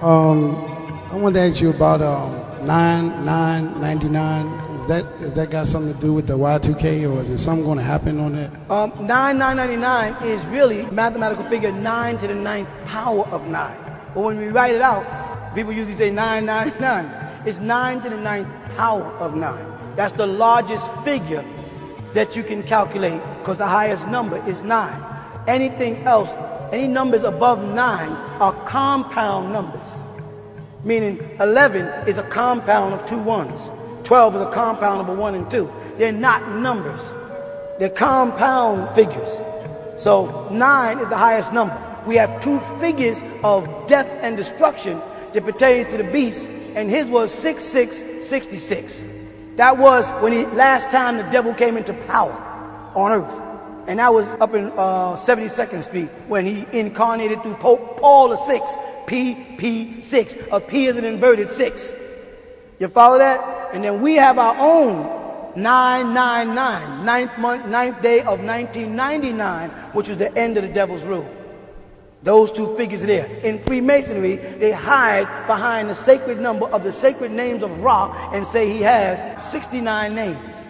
Um, I wanted to ask you about um, 9, 9, 99. Is that, is that got something to do with the Y2K or is there something going to happen on that? Um, 9999 is really mathematical figure 9 to the ninth power of 9. But when we write it out, people usually say 999. It's 9 to the ninth power of 9. That's the largest figure that you can calculate because the highest number is 9. Anything else, any numbers above 9 are compound numbers. Meaning 11 is a compound of two ones. 12 is a compound of a 1 and 2. They're not numbers. They're compound figures. So 9 is the highest number. We have two figures of death and destruction that pertains to the beast, and his was 6666. That was when he last time the devil came into power on earth. And that was up in uh, 72nd Street when he incarnated through Pope Paul VI, PP6. A P is an inverted 6. You follow that? And then we have our own 999, ninth month, ninth day of 1999, which was the end of the devil's rule. Those two figures there. In Freemasonry, they hide behind the sacred number of the sacred names of Ra and say he has 69 names.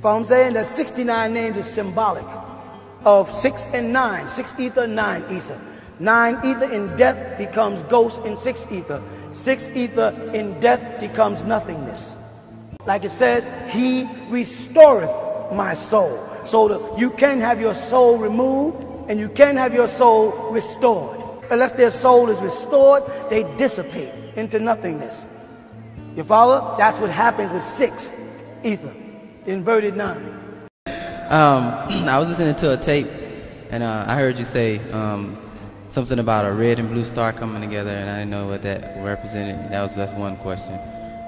What I'm saying? That 69 names is symbolic of 6 and 9. 6 ether, 9 ether. 9 ether in death becomes ghost in 6 ether. 6 ether in death becomes nothingness. Like it says, He restoreth my soul. So that you can have your soul removed and you can have your soul restored. Unless their soul is restored, they dissipate into nothingness. You follow? That's what happens with 6 ether. Inverted 9. Um, I was listening to a tape, and uh, I heard you say um, something about a red and blue star coming together, and I didn't know what that represented. That was that's one question.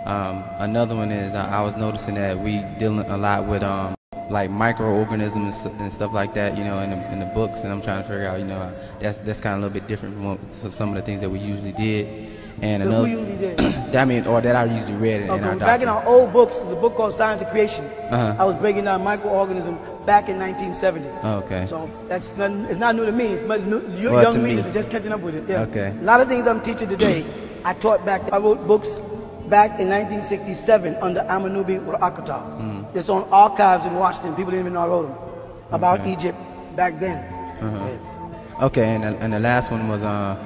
Um, another one is I, I was noticing that we dealing a lot with um, like microorganisms and stuff like that, you know, in the, in the books, and I'm trying to figure out, you know, that's that's kind of a little bit different from what, so some of the things that we usually did. And That another, we usually did. that I mean, or that I usually read in, in Okay, our back in our old books, a book called Science of Creation. Uh-huh. I was breaking down microorganism back in 1970. Oh, okay. So that's not, it's not new to me. It's but new, you Well, young readers me. are just catching up with it. Yeah. Okay. A lot of things I'm teaching today, I taught back. I wrote books back in 1967 under Amanubi Rakata. Mm. It's on archives in Washington. People didn't even know I wrote them about Okay. Egypt back then. Uh-huh. Yeah. Okay, and the, and the last one was uh,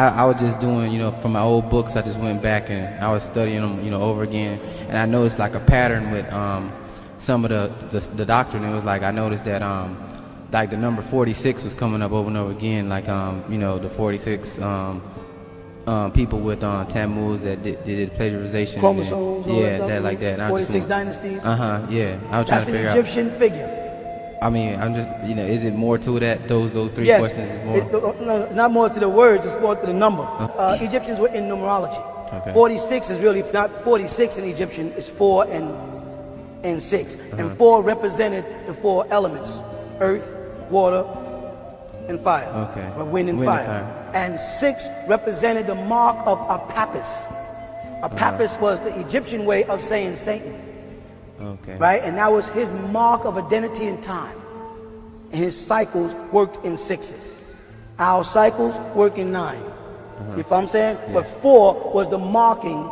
I, I was just doing, you know, from my old books. I just went back and I was studying them, you know, over again, and I noticed like a pattern with um, some of the, the the doctrine. It was like I noticed that um, like the number 46 was coming up over and over again, like um, you know, the 46 um. Um, people with um, Tammuz that did, did plagiarization, and- Chromosomes, all yeah, that like that. And I was just 46 dynasties. Uh-huh, yeah. I was trying That's to an figure out. Egyptian figure. I mean, I'm just, you know, is it more to that? Those those three yes. questions is more. It- no, not more to the words, it's more to the number. Uh, Egyptians were in numerology. Okay. 46 is really not 46 in Egyptian, it's 4 and, and 6. Uh-huh. And 4 represented the four elements earth, water, and fire. Okay. Or wind and Wind and fire. fire. And 6 represented the mark of Apapis. Apapis Uh-huh. was the Egyptian way of saying Satan okay. right? And that was his mark of identity in time. And his cycles worked in sixes. Our cycles work in 9 You follow what I'm saying? But four was the marking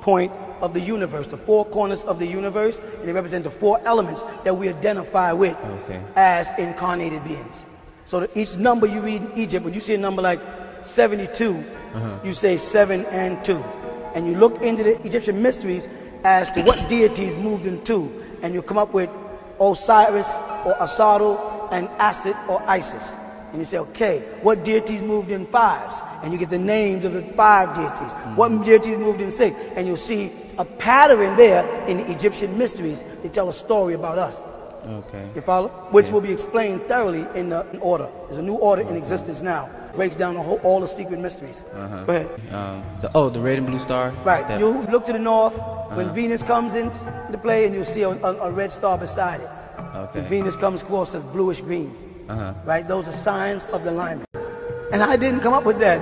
point of the universe, the four corners of the universe, and they represent the four elements that we identify with Okay. as incarnated beings. So each number you read in Egypt, when you see a number like 72, Uh-huh. you say 7 and 2. And you look into the Egyptian mysteries as to what deities moved in 2. And you come up with Osiris or Asadu and Asit or Isis. And you say, okay, what deities moved in fives? And you get the names of the five deities. What mm-hmm. deities moved in six? And you'll see a pattern there in the Egyptian mysteries. They tell a story about us. Okay. You follow? Which Yeah. will be explained thoroughly in the in order. There's a new order in existence now. Breaks down the whole, all the secret mysteries. Uh-huh. Go ahead. Um, the, oh, the red and blue star. Right. That- You look to the north when Uh-huh. Venus comes into play, and you'll see a, a, a red star beside it. Okay. When Venus comes close, it's bluish green. Uh huh. Right. Those are signs of the alignment. And I didn't come up with that.